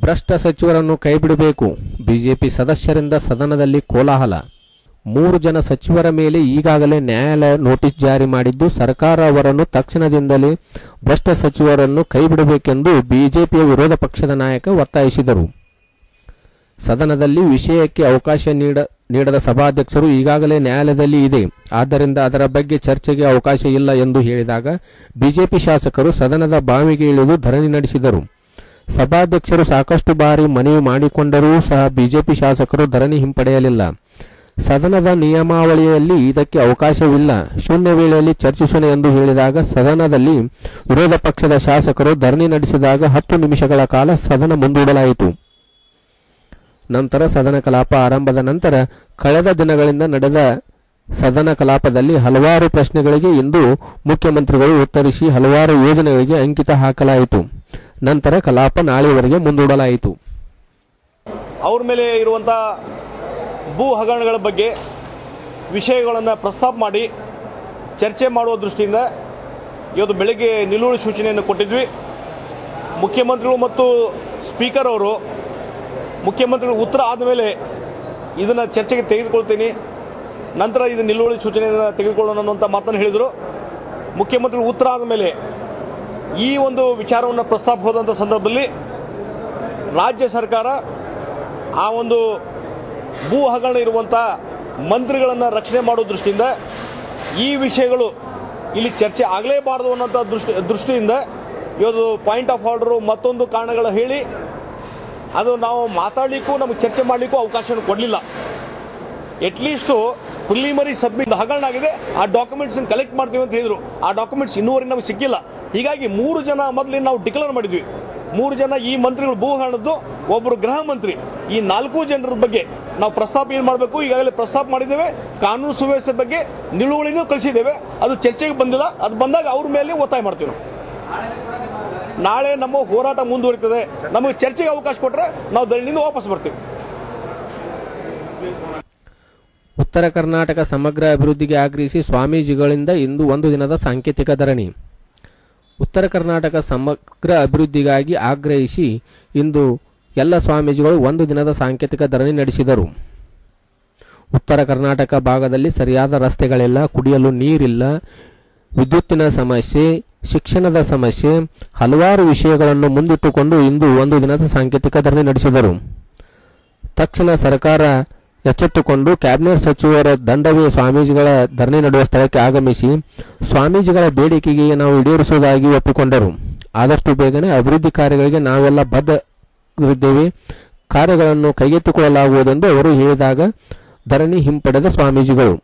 ಭ್ರಷ್ಟ ಸಚಿವರನ್ನು ಕೈಬಿಡಬೇಕು. ಬಿಜೆಪಿ ಸದಸ್ಯರಿಂದ ಸದನದಲ್ಲಿ ಕೋಲಾಹಲ. ಮೂರು ಜನ ಸಚಿವರ ಮೇಲೆ ಈಗಾಗಲೇ ನ್ಯಾಯಾಲಯ ನೋಟಿಸ್ ಜಾರಿ ಮಾಡಿದ್ದು, ಸರ್ಕಾರ ಅವರನ್ನು ತಕ್ಷಣದಿಂದಲೇ ಭ್ರಷ್ಟ ಸಚಿವರನ್ನು ಕೈಬಿಡಬೇಕೆಂದು ಬಿಜೆಪಿಯ ವಿರೋಧ ಪಕ್ಷದ ನಾಯಕ ಒತ್ತಾಯಿಸಿದರು. ಸದನದಲ್ಲಿ ವಿಷಯಕ್ಕೆ ಅವಕಾಶ ನೀಡ, ನೀಡದ ಸಭಾಧ್ಯಕ್ಷರು ಈಗಾಗಲೇ ನ್ಯಾಯಾಲಯದಲ್ಲಿ ಇದೆ. ಆದ್ದರಿಂದ ಅದರ ಬಗ್ಗೆ ಚರ್ಚೆಗೆ ಅವಕಾಶ ಇಲ್ಲ ಎಂದು ಹೇಳಿದಾಗ ಬಿಜೆಪಿ ಶಾಸಕರು ಸದನದ ಬಾವಿಗೆ ಇಳಿದು ಧರಣಿ ನಡೆಸಿದರು. ಸಭಾಧ್ಯಕ್ಷರು ಸಾಕಷ್ಟು ಬಾರಿ ಮನವಿ ಮಾಡಿಕೊಂಡರೂ ಸಹ ಬಿಜೆಪಿ ಶಾಸಕರು ಧರಣಿ ಹಿಂಪಡೆಯಲಿಲ್ಲ. ಸದನದ ನಿಯಮಾವಳಿಯಲ್ಲಿ ಇದಕ್ಕೆ ಅವಕಾಶವಿಲ್ಲ. ಶೂನ್ಯ ವೇಳೆಯಲ್ಲಿ ಚರ್ಚಿಸೋಣ ಎಂದು ಹೇಳಿದಾಗ ಸದನದಲ್ಲಿ ವಿರೋಧ ಪಕ್ಷದ ಶಾಸಕರು ಧರಣಿ ನಡೆಸಿದಾಗ ಹತ್ತು ನಿಮಿಷಗಳ ಕಾಲ ಸದನ ಮುಂದೂಡಲಾಯಿತು. ನಂತರ ಸದನ ಕಲಾಪ ಆರಂಭದ ನಂತರ ಕಳೆದ ದಿನಗಳಿಂದ ನಡೆದ ಸದನ ಕಲಾಪದಲ್ಲಿ ಹಲವಾರು ಪ್ರಶ್ನೆಗಳಿಗೆ ಇಂದು ಮುಖ್ಯಮಂತ್ರಿಗಳು ಉತ್ತರಿಸಿ ಹಲವಾರು ಯೋಜನೆಗಳಿಗೆ ಅಂಕಿತ ಹಾಕಲಾಯಿತು. ನಂತರ ಕಲಾಪ ನಾಳೆವರೆಗೆ ಮುಂದೂಡಲಾಯಿತು. ಅವ್ರ ಮೇಲೆ ಇರುವಂಥ ಭೂ ಹಗರಣಗಳ ಬಗ್ಗೆ ವಿಷಯಗಳನ್ನು ಪ್ರಸ್ತಾಪ ಮಾಡಿ ಚರ್ಚೆ ಮಾಡುವ ದೃಷ್ಟಿಯಿಂದ ಇವತ್ತು ಬೆಳಗ್ಗೆ ನಿಲುವಳಿ ಸೂಚನೆಯನ್ನು ಕೊಟ್ಟಿದ್ವಿ. ಮುಖ್ಯಮಂತ್ರಿಗಳು ಮತ್ತು ಸ್ಪೀಕರ್ ಅವರು ಮುಖ್ಯಮಂತ್ರಿಗಳು ಉತ್ತರ ಆದಮೇಲೆ ಇದನ್ನು ಚರ್ಚೆಗೆ ತೆಗೆದುಕೊಳ್ತೀನಿ. ನಂತರ ಇದು ನಿಲುವಳಿ ಸೂಚನೆಯನ್ನು ತೆಗೆದುಕೊಳ್ಳೋಣ ಅನ್ನುವಂಥ ಮಾತನ್ನು ಹೇಳಿದರು. ಮುಖ್ಯಮಂತ್ರಿಗಳು ಉತ್ತರ ಆದಮೇಲೆ ಈ ಒಂದು ವಿಚಾರವನ್ನು ಪ್ರಸ್ತಾಪ ಹೋದಂಥ ಸಂದರ್ಭದಲ್ಲಿ ರಾಜ್ಯ ಸರ್ಕಾರ ಆ ಒಂದು ಭೂ ಹಗರಣ ಇರುವಂಥ ಮಂತ್ರಿಗಳನ್ನು ರಕ್ಷಣೆ ಮಾಡೋ ದೃಷ್ಟಿಯಿಂದ ಈ ವಿಷಯಗಳು ಇಲ್ಲಿ ಚರ್ಚೆ ಆಗಲೇಬಾರದು ಅನ್ನೋಂಥ ದೃಷ್ಟಿ, ದೃಷ್ಟಿಯಿಂದ ಇವತ್ತು ಪಾಯಿಂಟ್ ಆಫ್ ಆರ್ಡರು ಮತ್ತೊಂದು ಕಾರಣಗಳು ಹೇಳಿ ಅದು ನಾವು ಮಾತಾಡಲಿಕ್ಕೂ ನಮಗೆ ಚರ್ಚೆ ಮಾಡಲಿಕ್ಕೂ ಅವಕಾಶವನ್ನು ಕೊಡಲಿಲ್ಲ. ಅಟ್ಲೀಸ್ಟು ಪ್ರಿಲಿಮರಿ ಸಬ್ಮಿಟ್ ಹಗರಣ ಆಗಿದೆ. ಆ ಡಾಕ್ಯುಮೆಂಟ್ಸ್ ಕಲೆಕ್ಟ್ ಮಾಡ್ತೀವಿ ಅಂತ ಹೇಳಿದ್ರು. ಆ ಡಾಕ್ಯುಮೆಂಟ್ಸ್ ಇನ್ನೂವರೆಗೆ ನಮಗೆ ಸಿಕ್ಕಿಲ್ಲ. ಹೀಗಾಗಿ ಮೂರು ಜನ ಮೊದಲು ನಾವು ಡಿಕ್ಲೇರ್ ಮಾಡಿದ್ವಿ. ಮೂರು ಜನ ಈ ಮಂತ್ರಿಗಳು ಭೂ ಹಣದ್ದು ಒಬ್ಬರು ಗೃಹ ಮಂತ್ರಿ. ಈ ನಾಲ್ಕು ಜನರ ಬಗ್ಗೆ ನಾವು ಪ್ರಸ್ತಾಪ ಏನು ಮಾಡಬೇಕು? ಈಗಾಗಲೇ ಪ್ರಸ್ತಾಪ ಮಾಡಿದ್ದೇವೆ. ಕಾನೂನು ಸುವ್ಯವಸ್ಥೆ ಬಗ್ಗೆ ನಿಲುವಳಿನೂ ಕಳಿಸಿದ್ದೇವೆ. ಅದು ಚರ್ಚೆಗೆ ಬಂದಿಲ್ಲ. ಅದು ಬಂದಾಗ ಅವ್ರ ಮೇಲೆ ಒತ್ತಾಯ ಮಾಡ್ತೀವಿ ನಾಳೆ ನಮ್ಮ ಹೋರಾಟ ಮುಂದುವರಿತದೆ. ನಮಗೆ ಚರ್ಚೆಗೆ ಅವಕಾಶ ಕೊಟ್ಟರೆ ನಾವು ಧರಣಿಯಿಂದ ವಾಪಸ್ ಬರ್ತೀವಿ. ಉತ್ತರ ಕರ್ನಾಟಕ ಸಮಗ್ರ ಅಭಿವೃದ್ಧಿಗೆ ಆಗ್ರಹಿಸಿ ಸ್ವಾಮೀಜಿಗಳಿಂದ ಇಂದು ಒಂದು ದಿನದ ಸಾಂಕೇತಿಕ ಧರಣಿ. ಉತ್ತರ ಕರ್ನಾಟಕ ಸಮಗ್ರ ಅಭಿವೃದ್ಧಿಗಾಗಿ ಆಗ್ರಹಿಸಿ ಇಂದು ಎಲ್ಲ ಸ್ವಾಮೀಜಿಗಳು ಒಂದು ದಿನದ ಸಾಂಕೇತಿಕ ಧರಣಿ ನಡೆಸಿದರು. ಉತ್ತರ ಕರ್ನಾಟಕ ಭಾಗದಲ್ಲಿ ಸರಿಯಾದ ರಸ್ತೆಗಳಿಲ್ಲ, ಕುಡಿಯಲು ನೀರಿಲ್ಲ, ವಿದ್ಯುತ್ತಿನ ಸಮಸ್ಯೆ, ಶಿಕ್ಷಣದ ಸಮಸ್ಯೆ, ಹಲವಾರು ವಿಷಯಗಳನ್ನು ಮುಂದಿಟ್ಟುಕೊಂಡು ಇಂದು ಒಂದು ದಿನದ ಸಾಂಕೇತಿಕ ಧರಣಿ ನಡೆಸಿದರು. ತಕ್ಷಣ ಸರ್ಕಾರ ಎಚ್ಚೆತ್ತುಕೊಂಡು ಕ್ಯಾಬಿನೆಟ್ ಸಚಿವರ ದಂಡವೇ ಸ್ವಾಮೀಜಿಗಳ ಧರಣಿ ನಡುವ ಸ್ಥಳಕ್ಕೆ ಆಗಮಿಸಿ ಸ್ವಾಮೀಜಿಗಳ ಬೇಡಿಕೆಗೆ ನಾವು ಈಡೇರಿಸುವುದಾಗಿ ಒಪ್ಪಿಕೊಂಡರು. ಆದಷ್ಟು ಬೇಗನೆ ಅಭಿವೃದ್ಧಿ ಕಾರ್ಯಗಳಿಗೆ ನಾವೆಲ್ಲ ಬದ್ಧವಿದ್ದೇವೆ ಕಾರ್ಯಗಳನ್ನು ಕೈಗೆತ್ತಿಕೊಳ್ಳಲಾಗುವುದೆಂದು ಅವರು ಹೇಳಿದಾಗ ಧರಣಿ ಹಿಂಪಡೆದ ಸ್ವಾಮೀಜಿಗಳು.